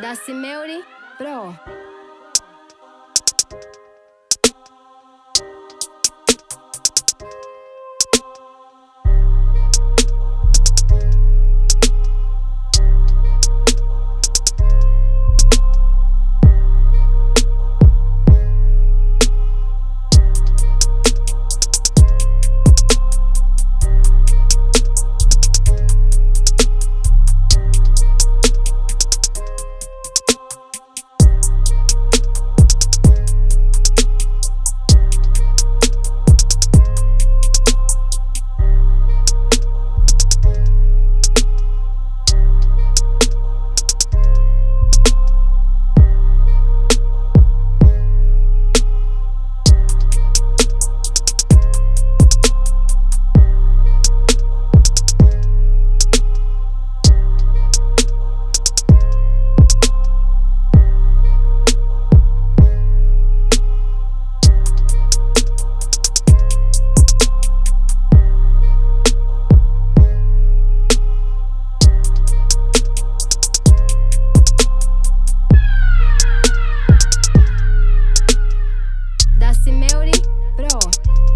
Da Simeuri, bro. Coyote.